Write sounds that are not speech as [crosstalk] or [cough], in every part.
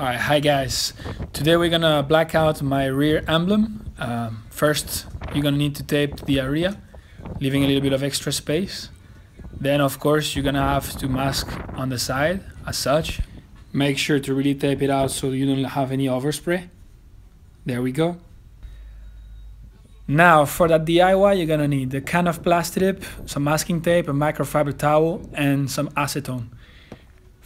Alright, hi guys. Today we're gonna black out my rear emblem. Um, first, you're gonna need to tape the area, leaving a little bit of extra space. Then of course you're gonna have to mask on the side as such. Make sure to really tape it out so you don't have any overspray. There we go. Now for that DIY you're gonna need a can of Plastidip, some masking tape, a microfiber towel and some acetone.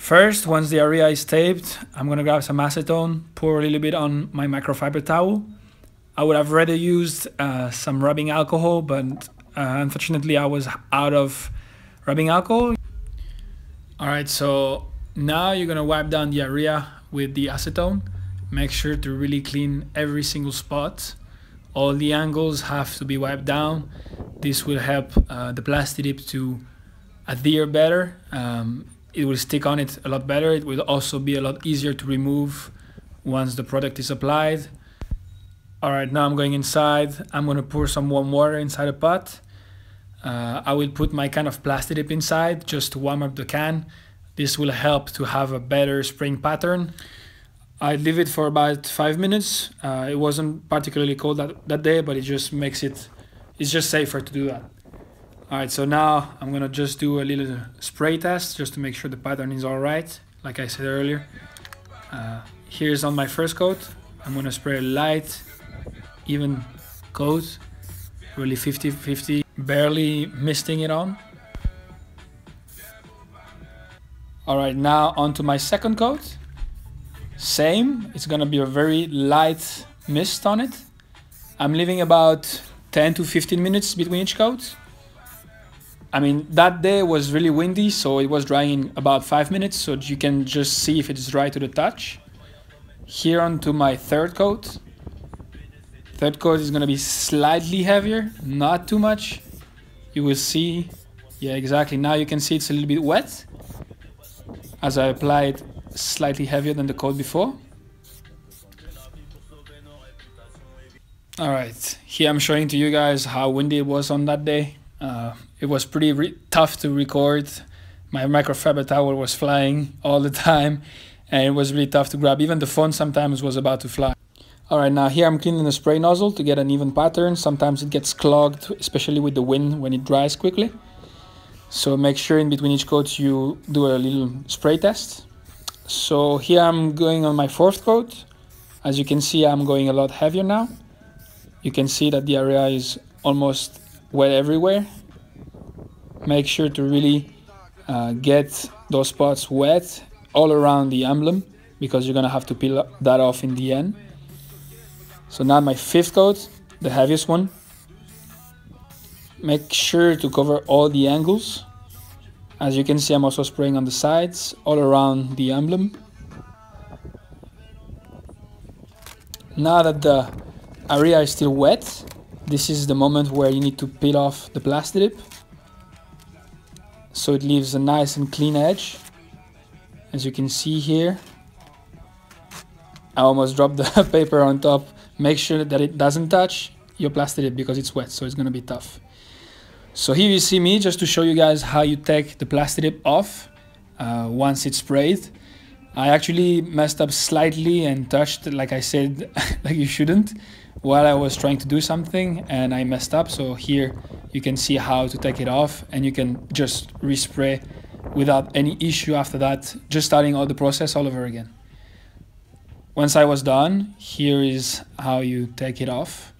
First, once the area is taped, I'm gonna grab some acetone, pour a little bit on my microfiber towel. I would have rather used uh, some rubbing alcohol, but uh, unfortunately I was out of rubbing alcohol. Alright, so now you're gonna wipe down the area with the acetone. Make sure to really clean every single spot. All the angles have to be wiped down. This will help uh, the Plastidip to adhere better. Um, it will stick on it a lot better. It will also be a lot easier to remove once the product is applied. All right, now I'm going inside. I'm gonna pour some warm water inside a pot. Uh, I will put my can of Plastidip inside just to warm up the can. This will help to have a better spraying pattern. I leave it for about five minutes. Uh, it wasn't particularly cold that, that day, but it just makes it, it's just safer to do that. Alright, so now I'm gonna just do a little spray test just to make sure the pattern is alright, like I said earlier. Uh, here's on my first coat. I'm gonna spray a light, even coat, really 50-50, barely misting it on. Alright, now onto my second coat. Same, it's gonna be a very light mist on it. I'm leaving about 10 to 15 minutes between each coat. I mean, that day was really windy, so it was drying in about five minutes, so you can just see if it's dry to the touch. Here onto my third coat. Third coat is gonna be slightly heavier, not too much. You will see, yeah, exactly. Now you can see it's a little bit wet, as I applied slightly heavier than the coat before. Alright, here I'm showing to you guys how windy it was on that day. Uh, it was pretty tough to record. My microfiber towel was flying all the time and it was really tough to grab. Even the phone sometimes was about to fly. Alright, now here I'm cleaning the spray nozzle to get an even pattern. Sometimes it gets clogged, especially with the wind when it dries quickly. So make sure in between each coat you do a little spray test. So here I'm going on my fourth coat. As you can see, I'm going a lot heavier now. You can see that the area is almost wet everywhere. Make sure to really uh, get those spots wet all around the emblem because you're gonna have to peel that off in the end. So now my fifth coat, the heaviest one. Make sure to cover all the angles. As you can see, I'm also spraying on the sides, all around the emblem. Now that the area is still wet, this is the moment where you need to peel off the Plastidip so it leaves a nice and clean edge. As you can see here I almost dropped the [laughs] paper on top. Make sure that it doesn't touch your Plastidip because it's wet so it's gonna be tough. So here you see me just to show you guys how you take the Plastidip off uh, once it's sprayed. I actually messed up slightly and touched like I said [laughs] like you shouldn't while I was trying to do something and I messed up. So here you can see how to take it off and you can just respray without any issue after that, just starting all the process all over again. Once I was done, here is how you take it off.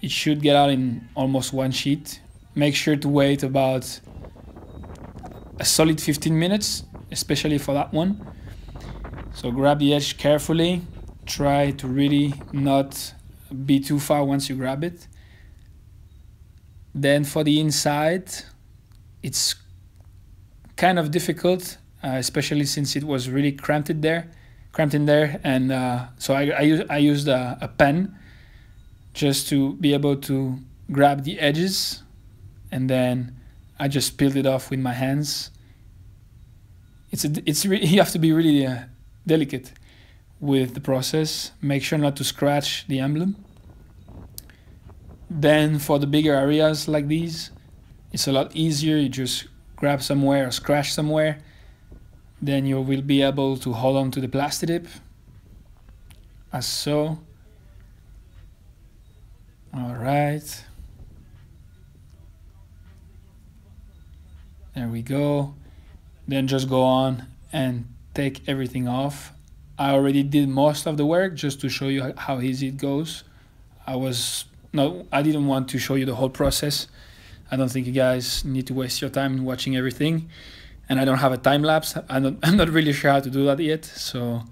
It should get out in almost one sheet. Make sure to wait about a solid 15 minutes, especially for that one. So grab the edge carefully, try to really not be too far once you grab it. Then for the inside, it's kind of difficult, uh, especially since it was really cramped in there, cramped in there. And uh, so I, I, I used a, a pen just to be able to grab the edges and then I just peeled it off with my hands. It's a, it's [laughs] you have to be really uh, delicate with the process. Make sure not to scratch the emblem. Then for the bigger areas like these, it's a lot easier. You just grab somewhere or scratch somewhere. then you will be able to hold on to the Plastidip as so all right there we go then just go on and take everything off I already did most of the work just to show you how easy it goes. I was no I didn't want to show you the whole process. I don't think you guys need to waste your time watching everything. And I don't have a time lapse. I'm not, [laughs] I'm not really sure how to do that yet. So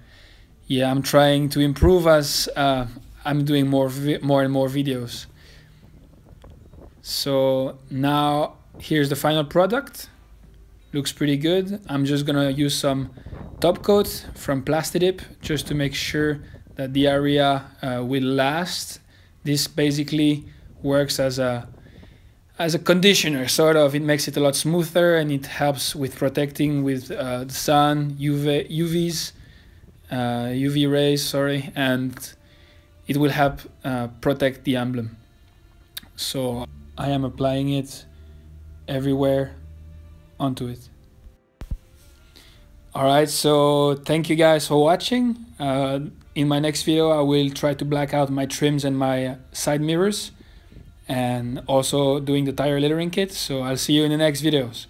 yeah I'm trying to improve as uh, I'm doing more more and more videos. So now here's the final product. Looks pretty good. I'm just gonna use some top coat from Plastidip just to make sure that the area uh, will last. This basically works as a as a conditioner sort of. It makes it a lot smoother and it helps with protecting with uh, the sun UV UVs uh, UV rays sorry and it will help uh, protect the emblem. So I am applying it everywhere onto it alright so thank you guys for watching. Uh, in my next video I will try to black out my trims and my side mirrors and also doing the tire lettering kit. So I'll see you in the next videos